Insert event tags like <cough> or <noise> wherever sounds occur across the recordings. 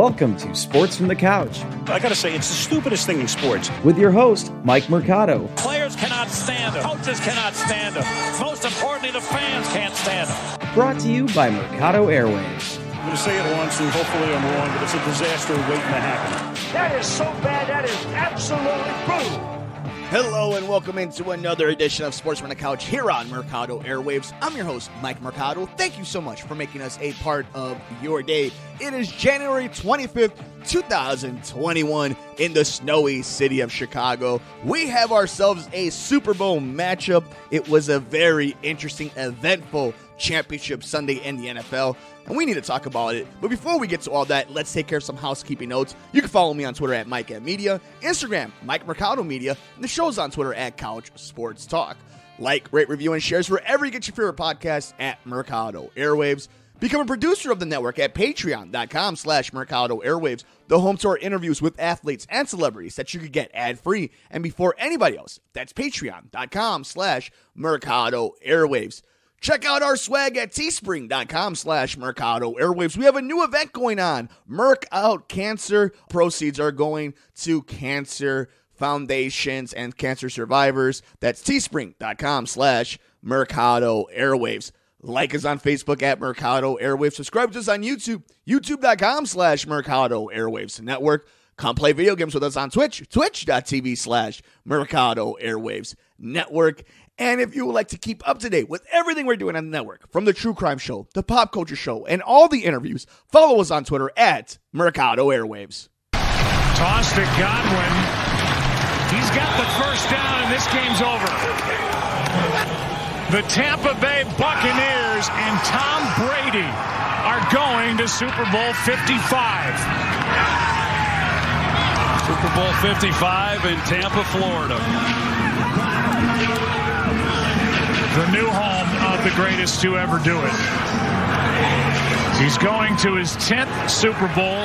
Welcome to Sports from the Couch I gotta say, it's the stupidest thing in sports. with your host, Mike Mercado. Players cannot stand him. Coaches cannot stand him. Most importantly, the fans can't stand him. Brought to you by Mercado Airwaves. I'm gonna say it once, and hopefully I'm wrong, but it's a disaster waiting to happen. That is so bad. That is absolutely brutal. Hello and welcome into another edition of Sportsman from the Couch here on Mercado Airwaves. I'm your host, Mike Mercado. Thank you so much for making us a part of your day. It is January 25th, 2021, in the snowy city of Chicago. We have ourselves a Super Bowl matchup. It was a very interesting, eventful championship Sunday in the NFL, and we need to talk about it. But before we get to all that, let's take care of some housekeeping notes. You can follow me on Twitter at Mike at Media, Instagram, Mike Mercado Media, and the show's on Twitter at Couch Sports Talk. Like, rate, review, and shares wherever you get your favorite podcast at Mercado Airwaves. Become a producer of the network at patreon.com slash Mercado Airwaves, the home to our interviews with athletes and celebrities that you could get ad-free and before anybody else. That's patreon.com slash Mercado Airwaves. Check out our swag at teespring.com slash Mercado Airwaves. We have a new event going on. Merc Out Cancer. Proceeds are going to cancer foundations and cancer survivors. That's teespring.com slash Mercado Airwaves. Like us on Facebook at Mercado Airwaves. Subscribe to us on YouTube, youtube.com slash Mercado Airwaves Network. Come play video games with us on Twitch, twitch.tv slash Mercado Airwaves Network. And if you would like to keep up to date with everything we're doing on the network, from the True Crime Show, the Pop Culture Show, and all the interviews, follow us on Twitter at Mercado Airwaves. Toss to Godwin. He's got the first down, and this game's over. The Tampa Bay Buccaneers and Tom Brady are going to Super Bowl 55. Super Bowl 55 in Tampa, Florida. the new home of the greatest to ever do it. He's going to his 10th Super Bowl,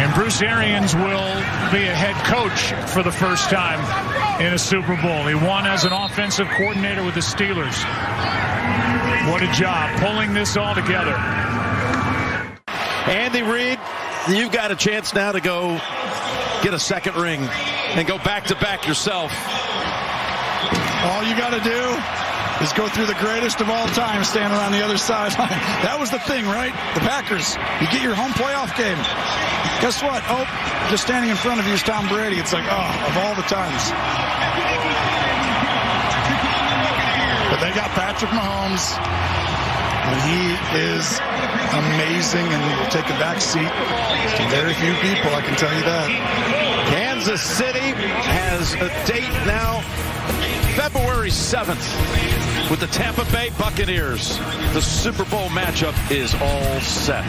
and Bruce Arians will be a head coach for the first time in a Super Bowl. He won as an offensive coordinator with the Steelers. What a job pulling this all together. Andy Reid, you've got a chance now to go get a second ring and go back to back yourself. All you got to do is go through the greatest of all time, standing on the other sideline. <laughs> that was the thing, right? The Packers. You get your home playoff game. Guess what? Oh, just standing in front of you is Tom Brady. It's like, oh, of all the times. But they got Patrick Mahomes, and he is amazing and will take a back seat to very few people, I can tell you that. Kansas City has a date now, February 7th, with the Tampa Bay Buccaneers. The Super Bowl matchup is all set.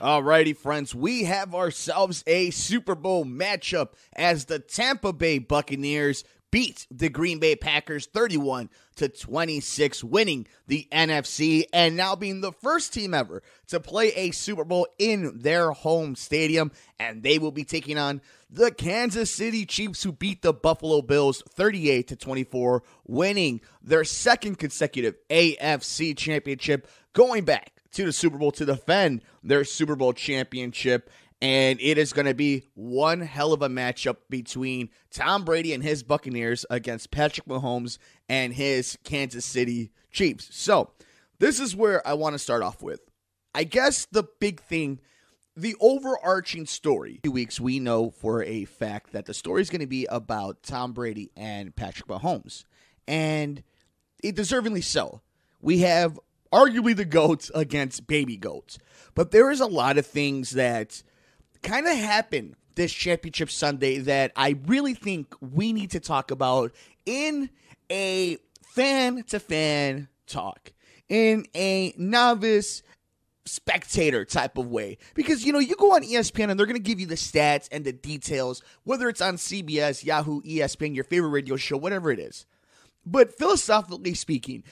Alrighty, friends, we have ourselves a Super Bowl matchup as the Tampa Bay Buccaneers beat the Green Bay Packers 31 to 26, winning the NFC and now being the first team ever to play a Super Bowl in their home stadium. And they will be taking on the Kansas City Chiefs, who beat the Buffalo Bills 38 to 24, winning their second consecutive AFC championship, going back to the Super Bowl to defend their Super Bowl championship. And it is going to be one hell of a matchup between Tom Brady and his Buccaneers against Patrick Mahomes and his Kansas City Chiefs. So, this is where I want to start off with. I guess the big thing, the overarching story. Two weeks, we know for a fact that the story is going to be about Tom Brady and Patrick Mahomes. And it deservingly so. We have arguably the goats against baby goats. But there is a lot of things that kind of happened this championship Sunday that I really think we need to talk about in a fan to fan talk, in a novice spectator type of way. Because, you know, you go on ESPN and they're going to give you the stats and the details, whether it's on CBS, Yahoo, ESPN, your favorite radio show, whatever it is. But philosophically speaking,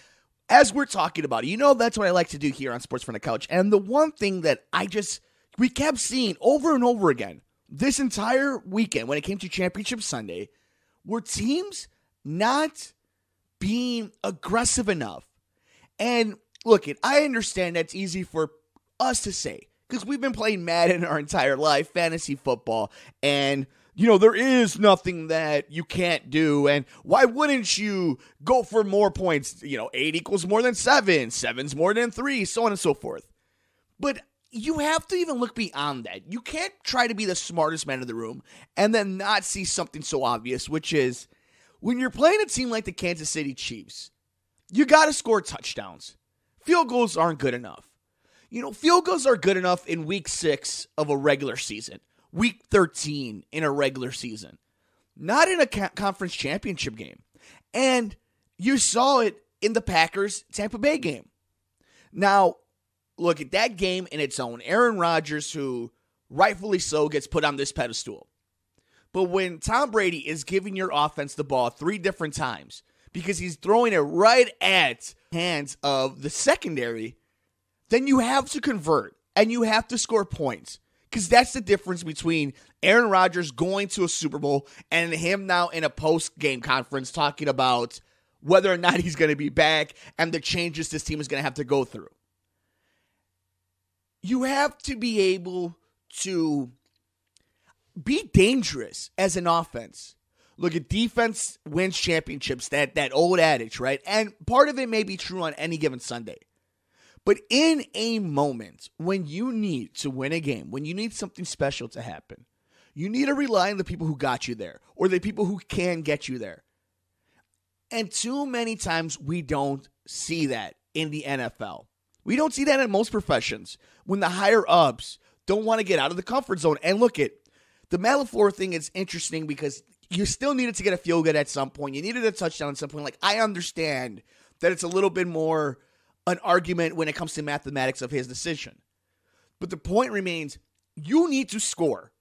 as we're talking about it, you know that's what I like to do here on Sports from the Couch. And the one thing that I just we kept seeing over and over again this entire weekend when it came to Championship Sunday were teams not being aggressive enough. And look, it I understand that's easy for us to say because we've been playing Madden our entire life, fantasy football, and you know, there is nothing that you can't do. And why wouldn't you go for more points? You know, eight equals more than seven, seven's more than three, so on and so forth. But you have to even look beyond that. You can't try to be the smartest man in the room and then not see something so obvious, which is when you're playing a team like the Kansas City Chiefs, you got to score touchdowns. Field goals aren't good enough. You know, field goals are good enough in week six of a regular season week 13 in a regular season, not in a conference championship game. And you saw it in the Packers Tampa Bay game. Now, look at that game in its own. Aaron Rodgers, who rightfully so gets put on this pedestal. But when Tom Brady is giving your offense the ball three different times because he's throwing it right at hands of the secondary, then you have to convert and you have to score points. Because that's the difference between Aaron Rodgers going to a Super Bowl and him now in a post game conference talking about whether or not he's going to be back and the changes this team is going to have to go through. You have to be able to be dangerous as an offense. Look at defense wins championships, that that old adage, right? And part of it may be true on any given Sunday. But in a moment when you need to win a game, when you need something special to happen, you need to rely on the people who got you there or the people who can get you there. And too many times we don't see that in the NFL. We don't see that in most professions when the higher ups don't want to get out of the comfort zone. And look at the Matt LaFleur thing is interesting because you still needed to get a field goal at some point. You needed a touchdown at some point. Like I understand that it's a little bit more an argument when it comes to mathematics of his decision. But the point remains you need to score.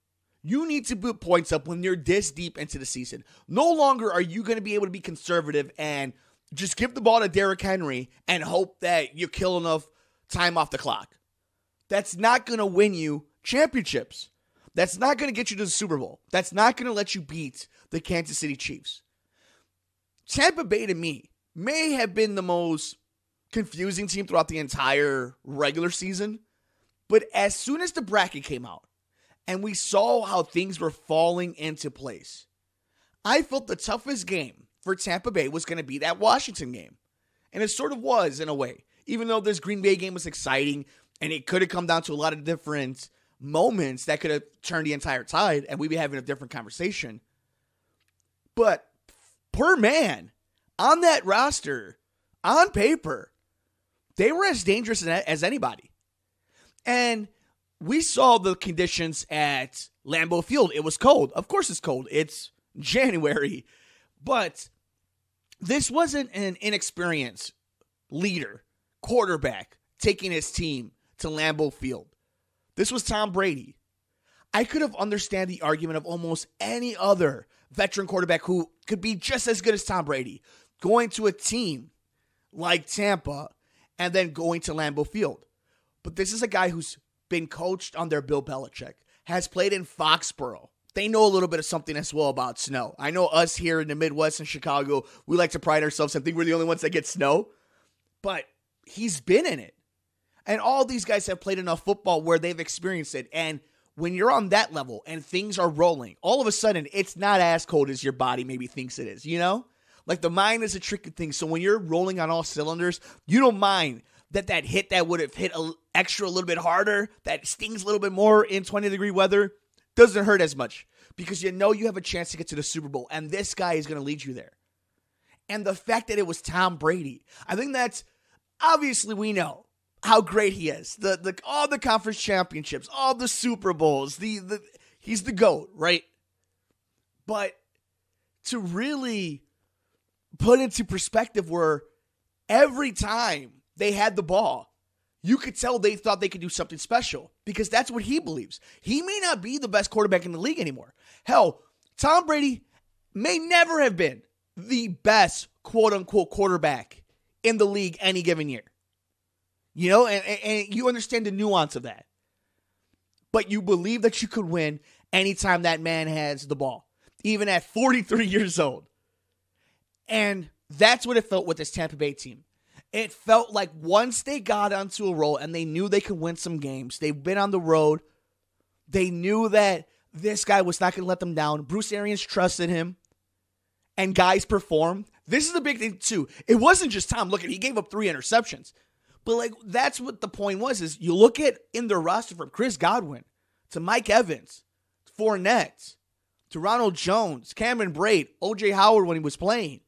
You need to put points up when you're this deep into the season. No longer are you going to be able to be conservative and just give the ball to Derrick Henry and hope that you kill enough time off the clock. That's not going to win you championships. That's not going to get you to the Super Bowl. That's not going to let you beat the Kansas City Chiefs. Tampa Bay to me may have been the most confusing team throughout the entire regular season. But as soon as the bracket came out and we saw how things were falling into place, I felt the toughest game for Tampa Bay was going to be that Washington game. And it sort of was in a way. Even though this Green Bay game was exciting and it could have come down to a lot of different moments that could have turned the entire tide and we'd be having a different conversation. But per man on that roster, on paper, they were as dangerous as anybody. And we saw the conditions at Lambeau Field. It was cold. Of course, it's cold. It's <laughs> January. But this wasn't an inexperienced leader, quarterback, taking his team to Lambeau Field. This was Tom Brady. I could have understand the argument of almost any other veteran quarterback who could be just as good as Tom Brady going to a team like Tampa and then going to Lambeau Field. But this is a guy who's been coached under Bill Belichick, has played in Foxborough. They know a little bit of something as well about snow. I know us here in the Midwest in Chicago, we like to pride ourselves and think we're the only ones that get snow. But he's been in it. And all these guys have played enough football where they've experienced it. And when you're on that level and things are rolling, all of a sudden it's not as cold as your body maybe thinks it is, you know? Like the mind is a tricky thing. So when you're rolling on all cylinders, you don't mind that that hit that would have hit a extra a little bit harder, that stings a little bit more in 20 degree weather, doesn't hurt as much because you know you have a chance to get to the Super Bowl and this guy is going to lead you there. And the fact that it was Tom Brady, I think that's obviously we know how great he is. The the all the conference championships, all the Super Bowls, the the he's the goat, right? But to really put into perspective where every time they had the ball, you could tell they thought they could do something special because that's what he believes. He may not be the best quarterback in the league anymore. Hell, Tom Brady may never have been the best quote unquote quarterback in the league any given year. You know, and, and you understand the nuance of that. But you believe that you could win anytime that man has the ball, even at 43 <laughs> years old. And that's what it felt with this Tampa Bay team. it felt like once they got onto a roll and they knew they could win some games, they've been on the road. They knew that this guy was not going to let them down. Bruce Arians trusted him, and guys performed. This is the big thing too. It wasn't just Tom. Look at he gave up three interceptions, but like that's what the point was. Is you look at in the roster from Chris Godwin to Mike Evans, to Fournette, to Ronald Jones, Cameron Brate, OJ Howard when he was playing,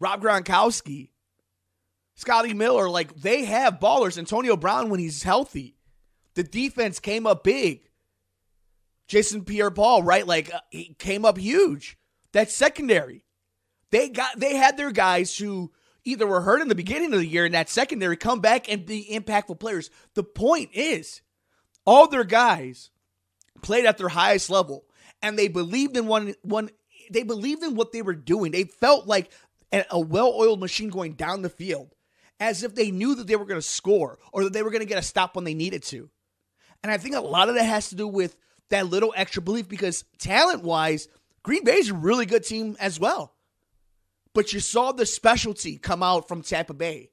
Rob Gronkowski, Scotty Miller. Like they have ballers. Antonio Brown when he's healthy. The defense came up big. Jason Pierre-Paul, right? Like uh, he came up huge. That secondary. They got they had their guys who either were hurt in the beginning of the year in that secondary come back and be impactful players. The point is, all their guys played at their highest level and they believed in one one they believed in what they were doing. They felt like a, well-oiled machine going down the field as if they knew that they were going to score or that they were going to get a stop when they needed to. And I think a lot of that has to do with that little extra belief because talent-wise, Green Bay's a really good team as well but you saw the specialty come out from Tampa Bay.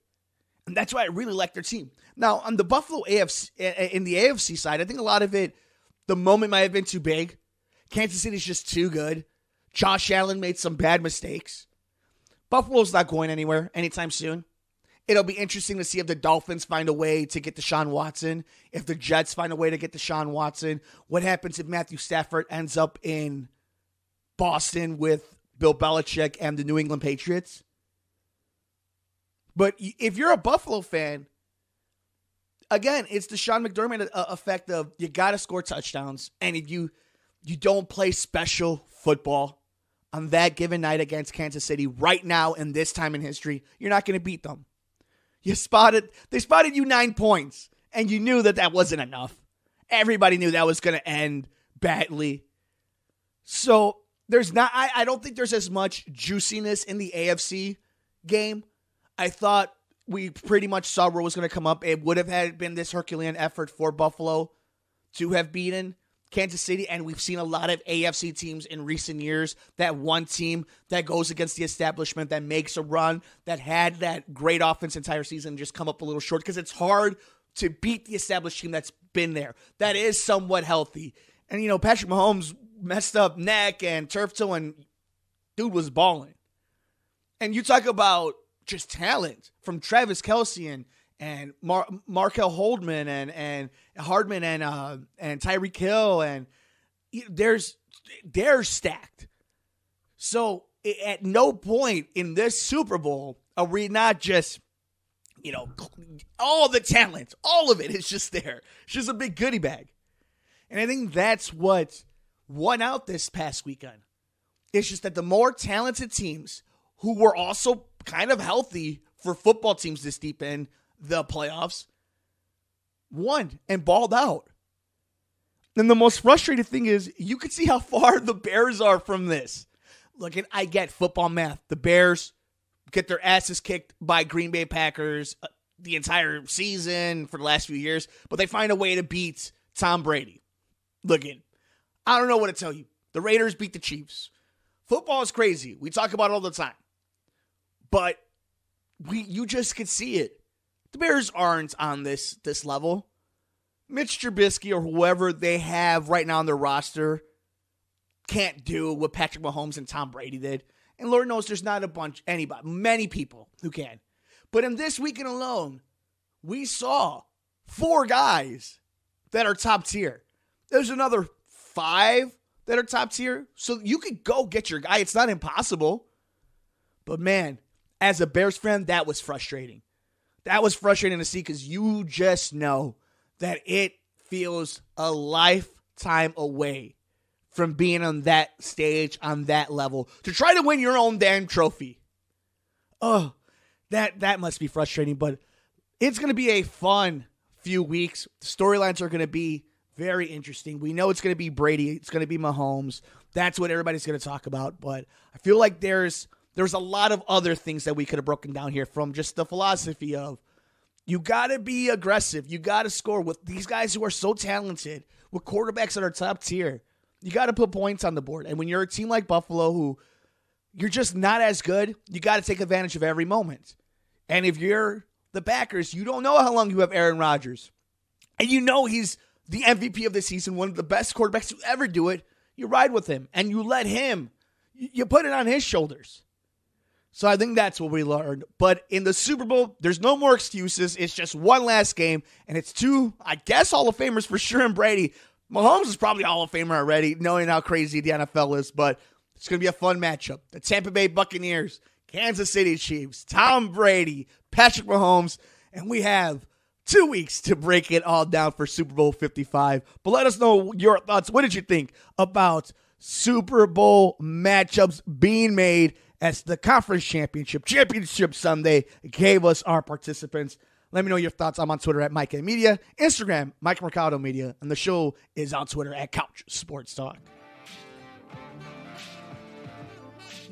And that's why I really like their team. Now, on the Buffalo AFC, in the AFC side, I think a lot of it, the moment might have been too big. Kansas City's just too good. Josh Allen made some bad mistakes. Buffalo's not going anywhere anytime soon. It'll be interesting to see if the Dolphins find a way to get Deshaun Watson, if the Jets find a way to get Deshaun Watson. What happens if Matthew Stafford ends up in Boston with Bill Belichick and the New England Patriots. But if you're a Buffalo fan, again, it's the Sean McDermott uh, effect of you got to score touchdowns, and if you you don't play special football on that given night against Kansas City right now in this time in history, you're not going to beat them. You spotted they spotted you nine points, and you knew that that wasn't enough. Everybody knew that was going to end badly. So there's not I, I don't think there's as much juiciness in the AFC game. I thought we pretty much saw where was going to come up. It would have had been this Herculean effort for Buffalo to have beaten Kansas City, and we've seen a lot of AFC teams in recent years. That one team that goes against the establishment, that makes a run, that had that great offense entire season, just come up a little short because it's hard to beat the established team that's been there, that is somewhat healthy. And you know, Patrick Mahomes messed up neck and turf toe, and dude was balling. And you talk about just talent from Travis Kelce and and Mar- Mecole Hardman and and Hardman and uh, and Tyreek Hill and there's they're stacked. So at no point in this Super Bowl are we not just you know all the talent, all of it is just there. It's just a big goodie bag. And I think that's what won out this past weekend. It's just that the more talented teams who were also kind of healthy for football teams this deep in the playoffs won and balled out. And the most frustrating thing is you can see how far the Bears are from this. Look, and I get football math. The Bears get their asses kicked by Green Bay Packers uh, the entire season for the last few years, but they find a way to beat Tom Brady. Look, I don't know what to tell you. The Raiders beat the Chiefs. Football is crazy. We talk about it all the time. But we you just could see it. The Bears aren't on this this level. Mitch Trubisky or whoever they have right now on their roster can't do what Patrick Mahomes and Tom Brady did. And Lord knows there's not a bunch, anybody, many people who can. But in this weekend alone, we saw four guys that are top tier. There's another five that are top tier. So you could go get your guy. It's not impossible. But man, as a Bears fan, that was frustrating. That was frustrating to see because you just know that it feels a lifetime away from being on that stage, on that level, to try to win your own damn trophy. Oh, that that must be frustrating, but it's going to be a fun few weeks. The Storylines are going to be very interesting. We know it's going to be Brady. It's going to be Mahomes. That's what everybody's going to talk about. But I feel like there's there's a lot of other things that we could have broken down here from just the philosophy of you got to be aggressive. You got to score with these guys who are so talented, with quarterbacks that are top tier. You got to put points on the board. And when you're a team like Buffalo who you're just not as good, you got to take advantage of every moment. And if you're the Packers, you don't know how long you have Aaron Rodgers. And you know he's the MVP of the season, one of the best quarterbacks to ever do it. You ride with him and you let him, you put it on his shoulders. So I think that's what we learned. But in the Super Bowl, there's no more excuses. It's just one last game, and it's two, I guess, Hall of Famers for sure and Brady. Mahomes is probably Hall of Famer already, knowing how crazy the NFL is, but it's going to be a fun matchup. The Tampa Bay Buccaneers, Kansas City Chiefs, Tom Brady, Patrick Mahomes, and we have two weeks to break it all down for Super Bowl 55. But let us know your thoughts. What did you think about Super Bowl matchups being made as the conference championship, championship Sunday gave us our participants? Let me know your thoughts. I'm on Twitter at Mike and Media, Instagram, Mike Mercado Media, and the show is on Twitter at Couch Sports Talk.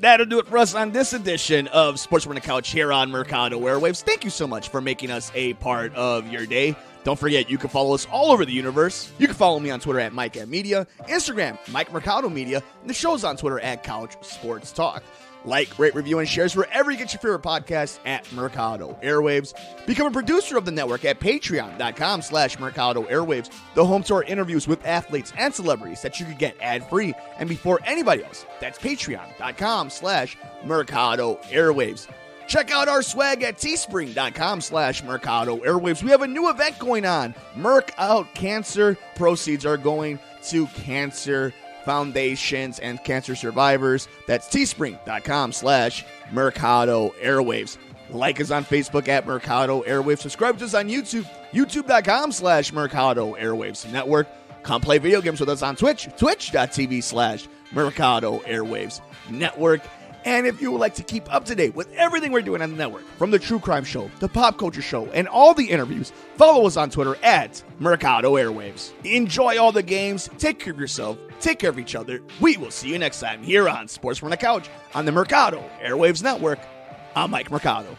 That'll do it for us on this edition of Sports from the Couch here on Mercado Airwaves. Thank you so much for making us a part of your day. Don't forget, you can follow us all over the universe. You can follow me on Twitter at Mike at Media, Instagram, Mike Mercado Media, and the show's on Twitter at Couch Sports Talk. Like, rate, review, and shares wherever you get your favorite podcasts at Mercado Airwaves. Become a producer of the network at patreon.com slash Mercado Airwaves, the home to our interviews with athletes and celebrities that you can get ad-free and before anybody else. That's patreon.com slash Mercado Airwaves. Check out our swag at teespring.com slash Mercado Airwaves. We have a new event going on. Merc Out Cancer. Proceeds are going to cancer foundations and cancer survivors. That's teespring.com slash Mercado Airwaves. Like us on Facebook at Mercado Airwaves. Subscribe to us on YouTube, youtube.com slash Mercado Airwaves Network. Come play video games with us on Twitch, twitch.tv slash Mercado Airwaves Network. And if you would like to keep up to date with everything we're doing on the network, from the True Crime Show, the Pop Culture Show, and all the interviews, follow us on Twitter at Mercado Airwaves. Enjoy all the games, take care of yourself, take care of each other. We will see you next time here on Sports from the Couch on the Mercado Airwaves Network. I'm Mike Mercado.